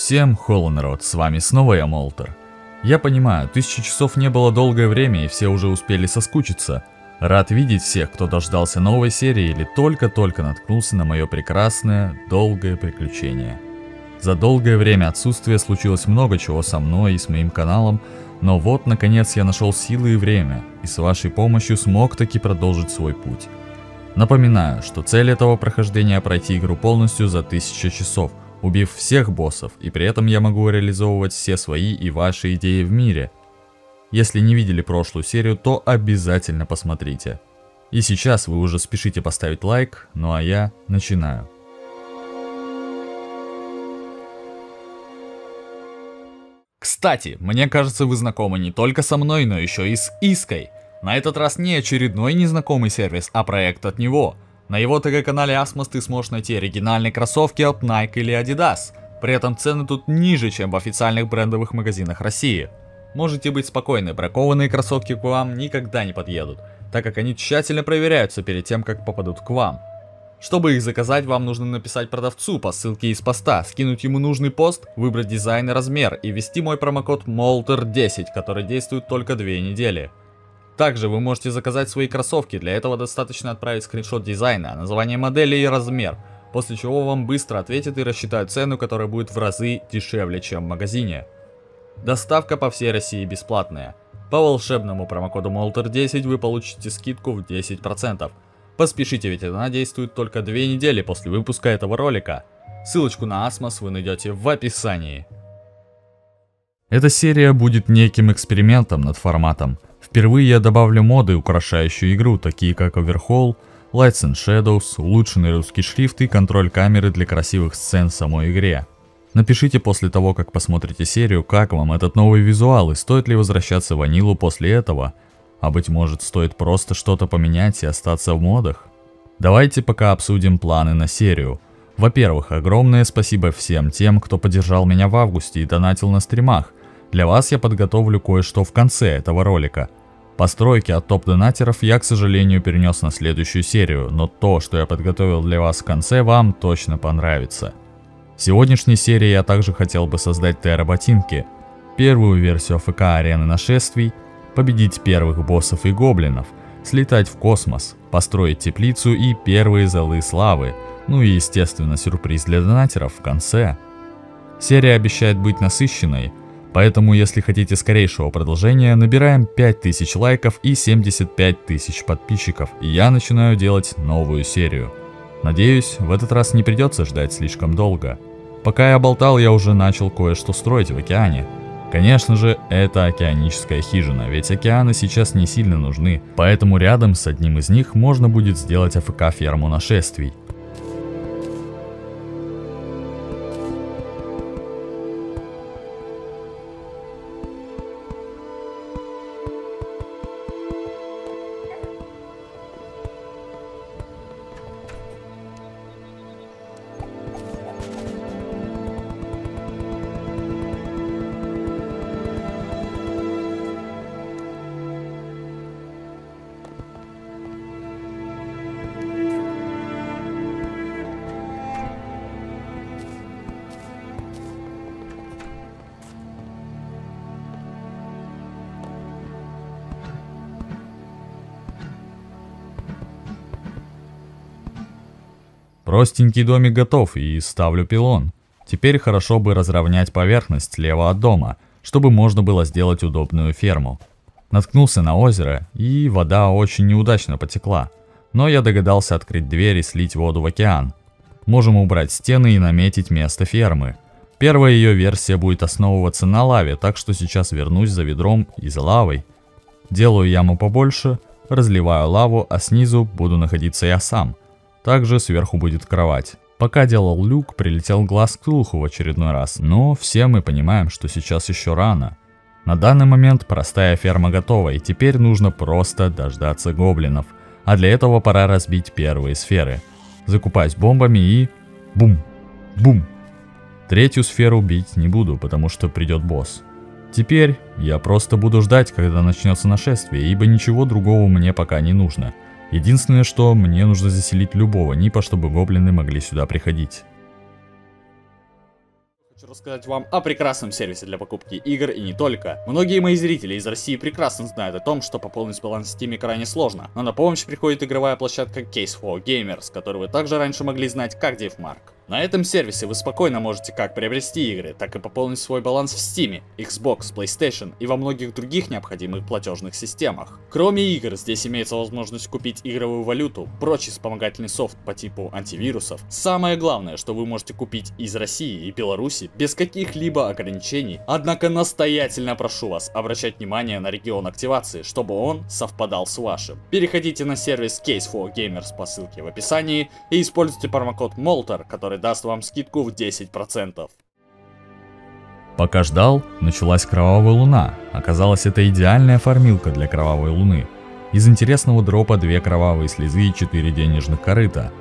Всем холо, народ, с вами снова я, Молтер. Я понимаю, тысячи часов не было долгое время и все уже успели соскучиться. Рад видеть всех, кто дождался новой серии или только-только наткнулся на мое прекрасное, долгое приключение. За долгое время отсутствия случилось много чего со мной и с моим каналом, но вот наконец я нашел силы и время, и с вашей помощью смог таки продолжить свой путь. Напоминаю, что цель этого прохождения пройти игру полностью за 1000 часов, убив всех боссов, и при этом я могу реализовывать все свои и ваши идеи в мире. Если не видели прошлую серию, то обязательно посмотрите. И сейчас вы уже спешите поставить лайк, ну а я начинаю. Кстати, мне кажется, вы знакомы не только со мной, но еще и с Иской. На этот раз не очередной незнакомый сервис, а проект от него – на его ТГ-канале Asmos ты сможешь найти оригинальные кроссовки от Nike или Adidas. При этом цены тут ниже, чем в официальных брендовых магазинах России. Можете быть спокойны, бракованные кроссовки к вам никогда не подъедут, так как они тщательно проверяются перед тем, как попадут к вам. Чтобы их заказать, вам нужно написать продавцу по ссылке из поста, скинуть ему нужный пост, выбрать дизайн и размер и ввести мой промокод MOLTER10, который действует только две недели. Также вы можете заказать свои кроссовки, для этого достаточно отправить скриншот дизайна, название модели и размер, после чего вам быстро ответят и рассчитают цену, которая будет в разы дешевле, чем в магазине. Доставка по всей России бесплатная. По волшебному промокоду MOLTER10 вы получите скидку в 10%. Поспешите, ведь она действует только 2 недели после выпуска этого ролика. Ссылочку на Asmos вы найдете в описании. Эта серия будет неким экспериментом над форматом – Впервые я добавлю моды, украшающие игру, такие как Overhaul, Lights and Shadows, улучшенный русский шрифт и контроль камеры для красивых сцен в самой игре. Напишите после того, как посмотрите серию, как вам этот новый визуал и стоит ли возвращаться в ванилу после этого, а быть может стоит просто что-то поменять и остаться в модах. Давайте пока обсудим планы на серию. Во-первых, огромное спасибо всем тем, кто поддержал меня в августе и донатил на стримах. Для вас я подготовлю кое-что в конце этого ролика – Постройки от топ-донатеров я, к сожалению, перенес на следующую серию, но то, что я подготовил для вас в конце, вам точно понравится. В сегодняшней серии я также хотел бы создать терра-ботинки, первую версию АФК арены нашествий, победить первых боссов и гоблинов, слетать в космос, построить теплицу и первые залы славы, ну и естественно сюрприз для донатеров в конце. Серия обещает быть насыщенной, Поэтому, если хотите скорейшего продолжения, набираем 5000 лайков и 75 тысяч подписчиков, и я начинаю делать новую серию. Надеюсь, в этот раз не придется ждать слишком долго. Пока я болтал, я уже начал кое-что строить в океане. Конечно же, это океаническая хижина, ведь океаны сейчас не сильно нужны, поэтому рядом с одним из них можно будет сделать АФК-ферму нашествий. Простенький домик готов и ставлю пилон. Теперь хорошо бы разровнять поверхность слева от дома, чтобы можно было сделать удобную ферму. Наткнулся на озеро, и вода очень неудачно потекла. Но я догадался открыть дверь и слить воду в океан. Можем убрать стены и наметить место фермы. Первая ее версия будет основываться на лаве, так что сейчас вернусь за ведром и за лавой. Делаю яму побольше, разливаю лаву, а снизу буду находиться я сам. Также сверху будет кровать. Пока делал люк, прилетел глаз к Тулху в очередной раз, но все мы понимаем, что сейчас еще рано. На данный момент простая ферма готова, и теперь нужно просто дождаться гоблинов. А для этого пора разбить первые сферы. Закупаюсь бомбами и... Бум! Бум! Третью сферу бить не буду, потому что придет босс. Теперь я просто буду ждать, когда начнется нашествие, ибо ничего другого мне пока не нужно – Единственное, что мне нужно заселить любого Нипа, чтобы гоблины могли сюда приходить. Хочу рассказать вам о прекрасном сервисе для покупки игр и не только. Многие мои зрители из России прекрасно знают о том, что пополнить баланс в Steam крайне сложно, но на помощь приходит игровая площадка Case for Gamers, которую вы также раньше могли знать как DevMark. На этом сервисе вы спокойно можете как приобрести игры, так и пополнить свой баланс в Steam, Xbox, PlayStation и во многих других необходимых платежных системах. Кроме игр, здесь имеется возможность купить игровую валюту, прочий вспомогательный софт по типу антивирусов. Самое главное, что вы можете купить из России и Беларуси без каких-либо ограничений. Однако настоятельно прошу вас обращать внимание на регион активации, чтобы он совпадал с вашим. Переходите на сервис Case for Gamers по ссылке в описании и используйте промокод MOLTER, который даст вам скидку в 10%. Пока ждал, началась кровавая луна. Оказалось, это идеальная формилка для кровавой луны. Из интересного дропа две кровавые слезы и четыре денежных корыта.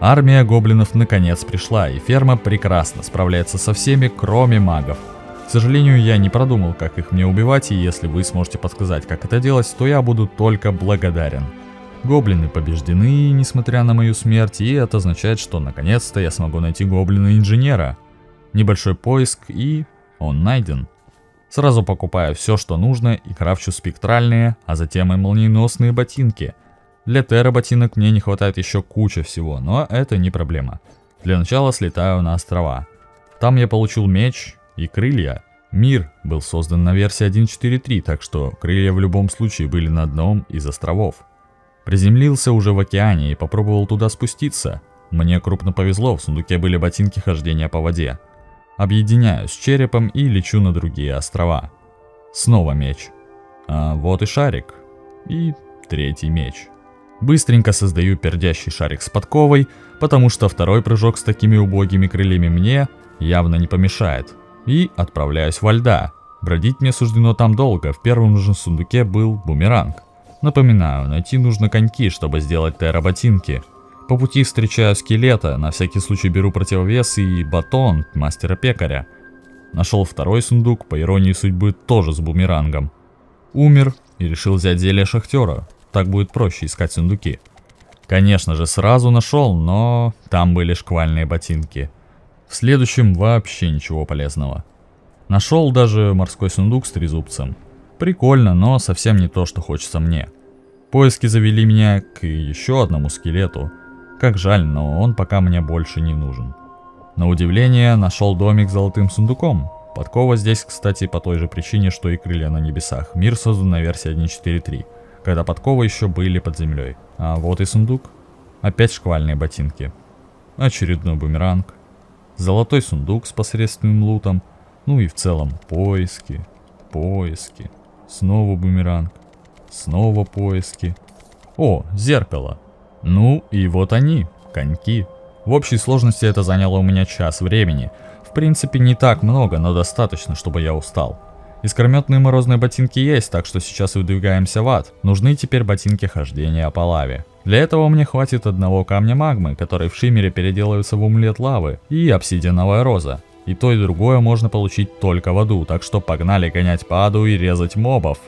Армия гоблинов наконец пришла, и ферма прекрасно справляется со всеми, кроме магов. К сожалению, я не продумал, как их мне убивать, и если вы сможете подсказать, как это делать, то я буду только благодарен. Гоблины побеждены, несмотря на мою смерть, и это означает, что наконец-то я смогу найти гоблина-инженера. Небольшой поиск, и он найден. Сразу покупаю все, что нужно, и крафчу спектральные, а затем и молниеносные ботинки. Для терра ботинок мне не хватает еще куча всего, но это не проблема. Для начала слетаю на острова. Там я получил меч и крылья. Мир был создан на версии 1.4.3, так что крылья в любом случае были на одном из островов. Приземлился уже в океане и попробовал туда спуститься. Мне крупно повезло, в сундуке были ботинки хождения по воде. Объединяю с черепом и лечу на другие острова. Снова меч. А вот и шарик. И третий меч. Быстренько создаю пердящий шарик с подковой, потому что второй прыжок с такими убогими крыльями мне явно не помешает. И отправляюсь во льда. Бродить мне суждено там долго, в первом же сундуке был бумеранг. Напоминаю, найти нужно коньки, чтобы сделать терработинки. По пути встречаю скелета, на всякий случай беру противовес и батон мастера-пекаря. Нашел второй сундук, по иронии судьбы, тоже с бумерангом. Умер и решил взять зелье шахтера, так будет проще искать сундуки. Конечно же, сразу нашел, но там были шквальные ботинки. В следующем вообще ничего полезного. Нашел даже морской сундук с трезубцем. Прикольно, но совсем не то, что хочется мне. Поиски завели меня к еще одному скелету. Как жаль, но он пока мне больше не нужен. На удивление, нашел домик с золотым сундуком. Подкова здесь, кстати, по той же причине, что и крылья на небесах. Мир создан на версии 1.4.3, когда подковы еще были под землей. А вот и сундук. Опять шквальные ботинки. Очередной бумеранг. Золотой сундук с посредственным лутом. Ну и в целом поиски, поиски. Снова бумеранг. Снова поиски. О, зеркало. Ну и вот они, коньки. В общей сложности это заняло у меня час времени. В принципе не так много, но достаточно, чтобы я устал. Искрометные морозные ботинки есть, так что сейчас выдвигаемся в ад. Нужны теперь ботинки хождения по лаве. Для этого мне хватит одного камня магмы, который в шиммере переделывается в умлет лавы, и обсидиановая роза. И то и другое можно получить только в аду, так что погнали гонять по аду и резать мобов.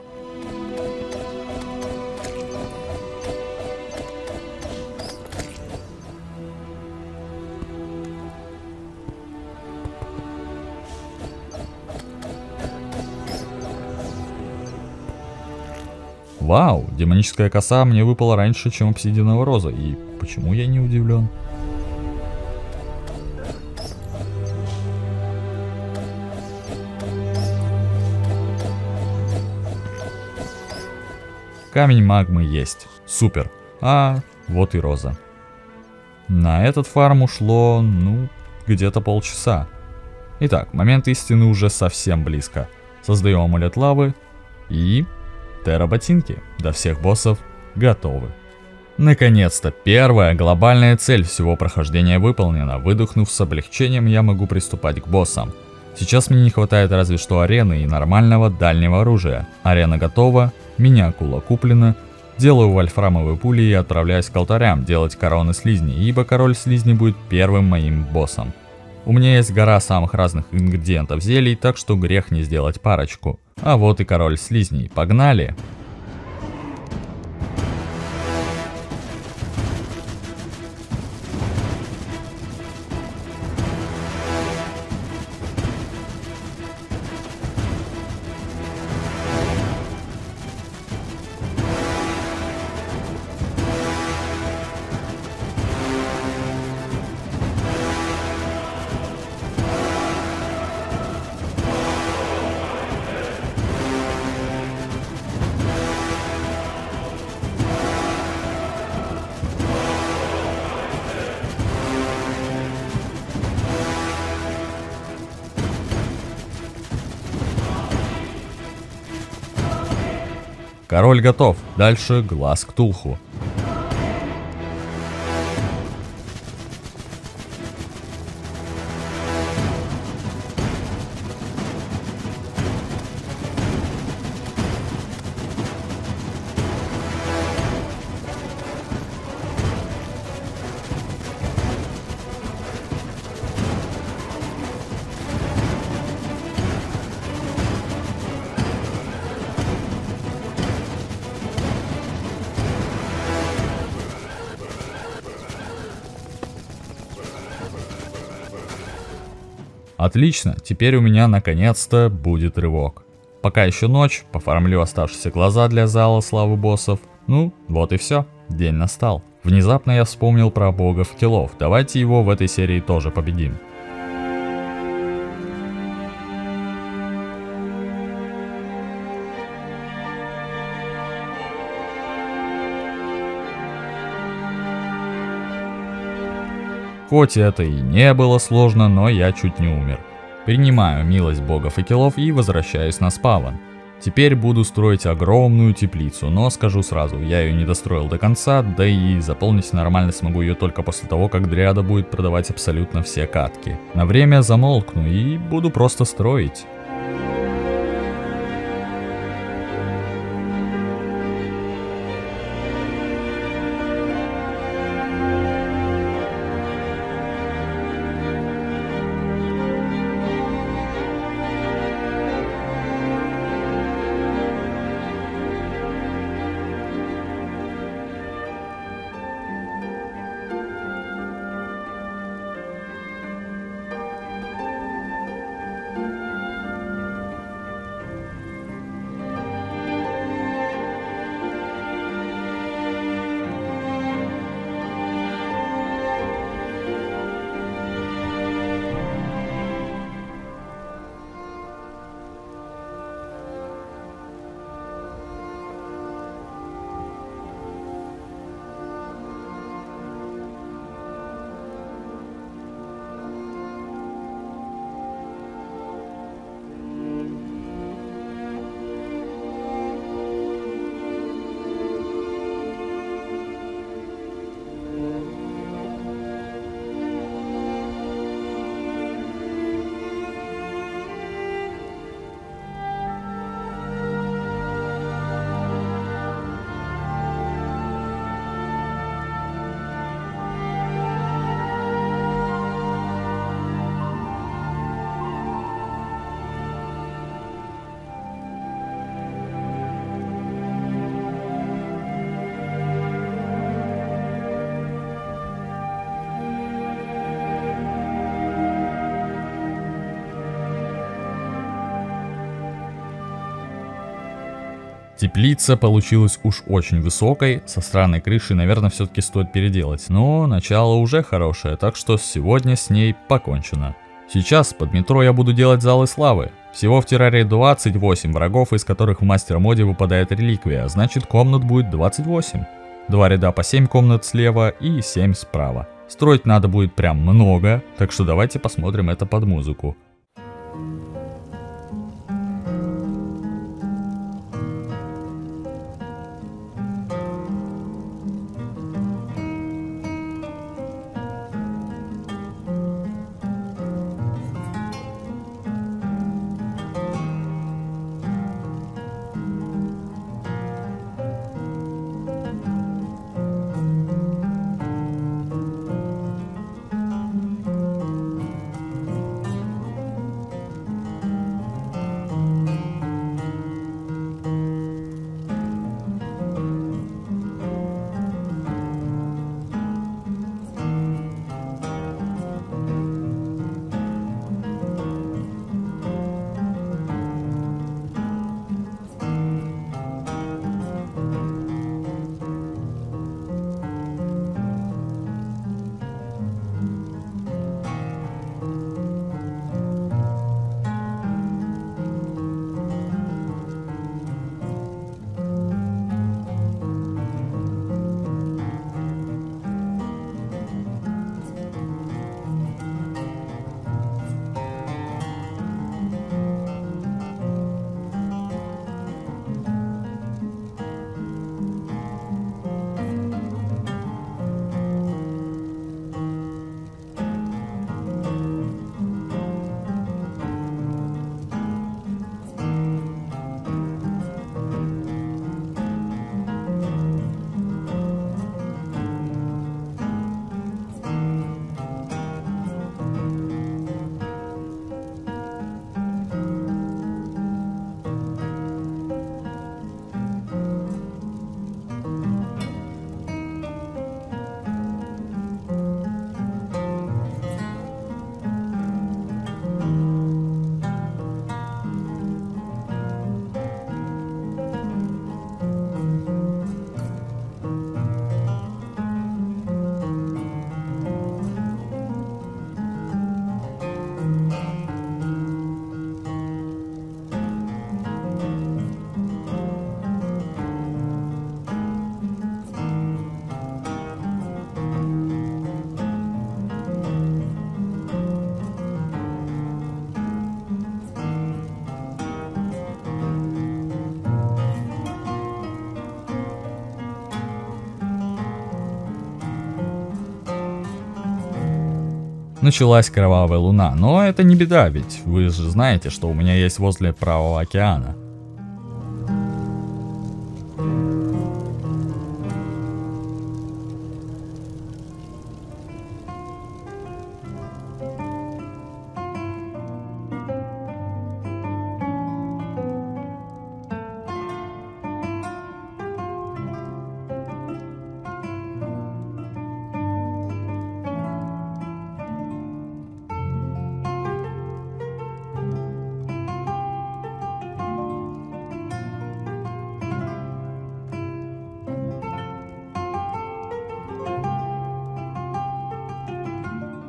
Вау, демоническая коса мне выпала раньше, чем обсидиановая роза, и почему я не удивлен? Камень магмы есть. Супер. А, вот и роза. На этот фарм ушло, ну, где-то полчаса. Итак, момент истины уже совсем близко. Создаем амулет лавы и... Терра-ботинки до всех боссов готовы. Наконец-то, первая глобальная цель всего прохождения выполнена. Выдохнув с облегчением, я могу приступать к боссам. Сейчас мне не хватает разве что арены и нормального дальнего оружия. Арена готова, меня акула куплена, делаю вольфрамовые пули и отправляюсь к алтарям делать короны слизни, ибо король слизни будет первым моим боссом. У меня есть гора самых разных ингредиентов зелий, так что грех не сделать парочку. А вот и король слизней, погнали! Король готов. Дальше глаз к Тулху. Отлично, теперь у меня наконец-то будет рывок. Пока еще ночь, пофармлю оставшиеся глаза для зала славы боссов. Ну, вот и все, день настал. Внезапно я вспомнил про бога факелов, давайте его в этой серии тоже победим. Хоть это и не было сложно, но я чуть не умер. Принимаю милость бога факелов и возвращаюсь на спаван. Теперь буду строить огромную теплицу, но скажу сразу, я ее не достроил до конца, да и заполнить нормально смогу ее только после того, как Дриада будет продавать абсолютно все катки. На время замолкну и буду просто строить. Теплица получилась уж очень высокой, со странной крышей, наверное, все-таки стоит переделать. Но начало уже хорошее, так что сегодня с ней покончено. Сейчас под метро я буду делать залы славы. Всего в террарии 28 врагов, из которых в мастер-моде выпадает реликвия, значит комнат будет 28. Два ряда по 7 комнат слева и 7 справа. Строить надо будет прям много, так что давайте посмотрим это под музыку. Началась кровавая луна, но это не беда, ведь вы же знаете, что у меня есть возле Правого океана.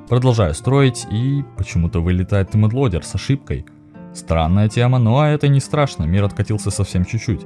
Продолжаю строить и почему-то вылетает имедлодер с ошибкой. Странная тема, но это не страшно, мир откатился совсем чуть-чуть.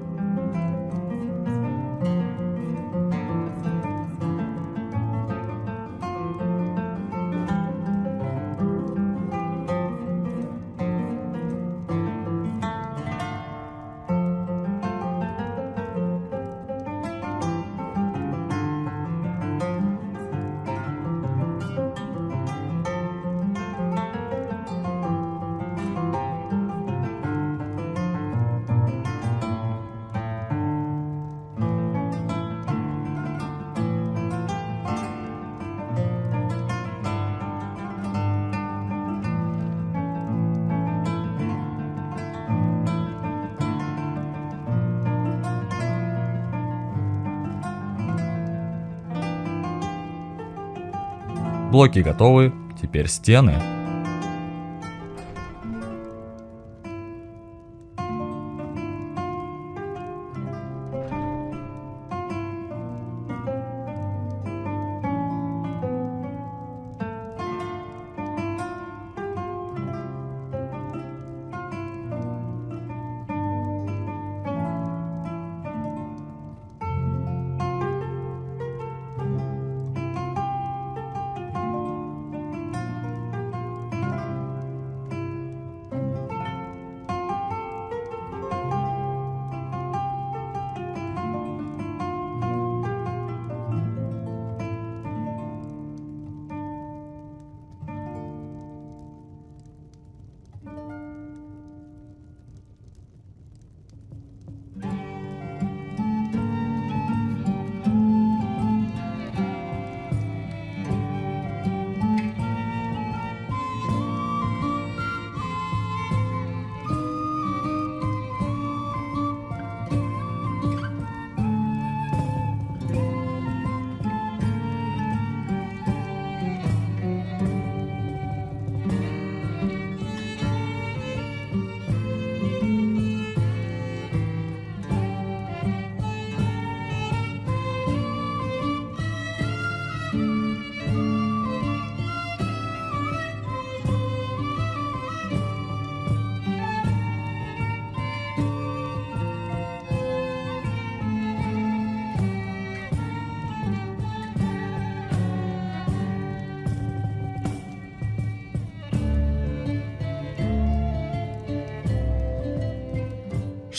Блоки готовы, теперь стены.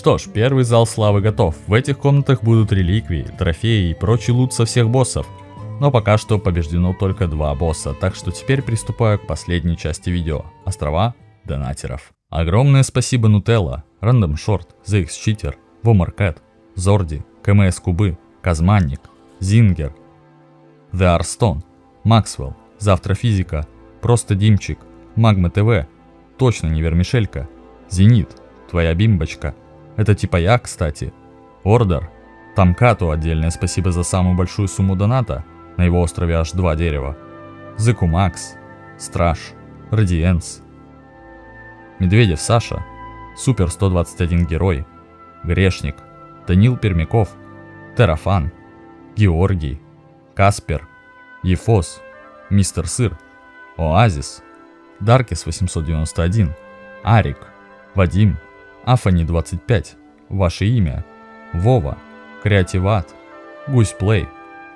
Что ж, первый зал славы готов. В этих комнатах будут реликвии, трофеи и прочий лут со всех боссов. Но пока что побеждено только два босса, так что теперь приступаю к последней части видео. Острова донатеров. Огромное спасибо Нутелла, Random Short, ZX Cheater, Вомаркет, Зорди, КМС Кубы, Казманник, Зингер, The Arstone, Максвелл, Завтра Физика, Просто Димчик, Магма ТВ, Точно не Вермишелька, Зенит, Твоя Бимбочка, это типа я, кстати. Ордер. Тамкату отдельное спасибо за самую большую сумму доната. На его острове аж два дерева. Зыку Макс. Страж. Радиенс. Медведев Саша. Супер 121 герой. Грешник. Данил Пермяков. Терафан. Георгий. Каспер. Ефос. Мистер Сыр. Оазис. Даркис 891. Арик. Вадим. Афани 25, ваше имя, Вова, Креативат, Гусь Плей,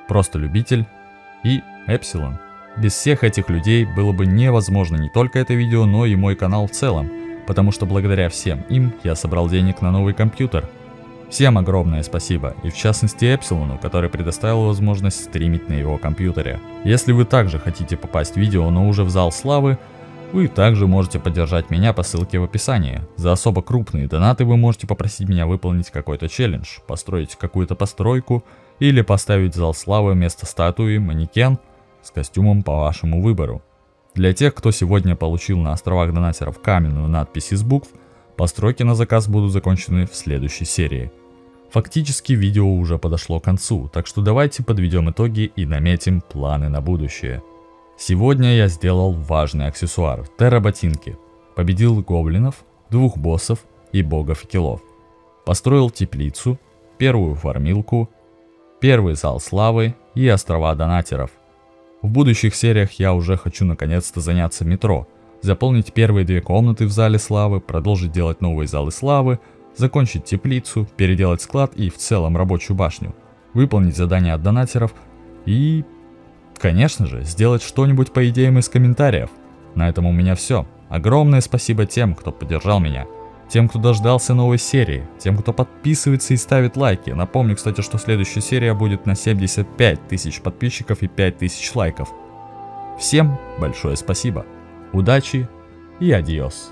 Просто Любитель и Эпсилон. Без всех этих людей было бы невозможно не только это видео, но и мой канал в целом, потому что благодаря всем им я собрал денег на новый компьютер. Всем огромное спасибо, и в частности Эпсилону, который предоставил возможность стримить на его компьютере. Если вы также хотите попасть в видео, но уже в зал славы, вы также можете поддержать меня по ссылке в описании. За особо крупные донаты вы можете попросить меня выполнить какой-то челлендж, построить какую-то постройку или поставить зал славы вместо статуи манекен с костюмом по вашему выбору. Для тех, кто сегодня получил на островах донатеров каменную надпись из букв, постройки на заказ будут закончены в следующей серии. Фактически видео уже подошло к концу, так что давайте подведем итоги и наметим планы на будущее. Сегодня я сделал важный аксессуар – терработинки. Победил гоблинов, двух боссов и бога факелов. Построил теплицу, первую фармилку, первый зал славы и острова донатеров – в будущих сериях я уже хочу наконец-то заняться метро, заполнить первые две комнаты в зале славы, продолжить делать новые залы славы, закончить теплицу, переделать склад и в целом рабочую башню, выполнить задания от донатеров и, конечно же, сделать что-нибудь по идеям из комментариев. На этом у меня все. Огромное спасибо тем, кто поддержал меня тем, кто дождался новой серии, тем, кто подписывается и ставит лайки. Напомню, кстати, что следующая серия будет на 75 тысяч подписчиков и 5 тысяч лайков. Всем большое спасибо, удачи и адиос.